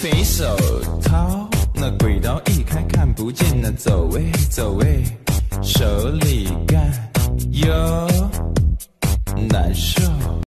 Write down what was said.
肥首掏那鬼刀一开看不见那走位走位手里干呦难受。